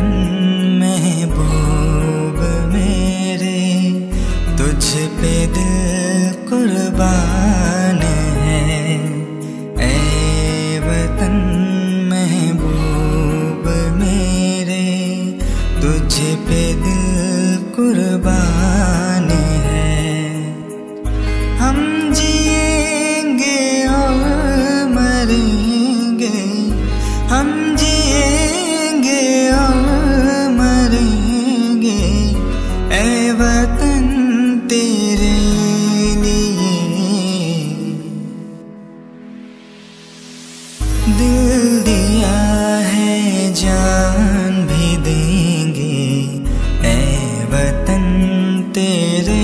वतन महबूब मेरे तुझ पे दिल कुर्बान है। ए वतन महबूब मेरे तुझ पे दिल कुर्बान वतन तेरे लिए। दिल दिया है जान भी देंगे ए वतन तेरे